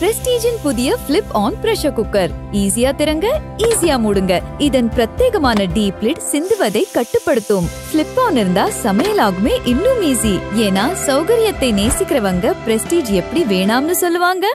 பிரஸ்டீஜின் புதிய flip on pressure cooker ஈஸியா திறங்க ஈஸியா மூடுங்க. இதன் பிரத்யேகமான டீப் லிட் சிந்துவதை கட்டுப்படுத்தும். பிளிப் ஆன் இருந்தா சமையலாகுமே இன்னும் ஈஸி ஏன்னா சௌகரியத்தை நேசிக்கிறவங்க பிரஸ்டீஜ் எப்படி வேணாம்னு சொல்லுவாங்க.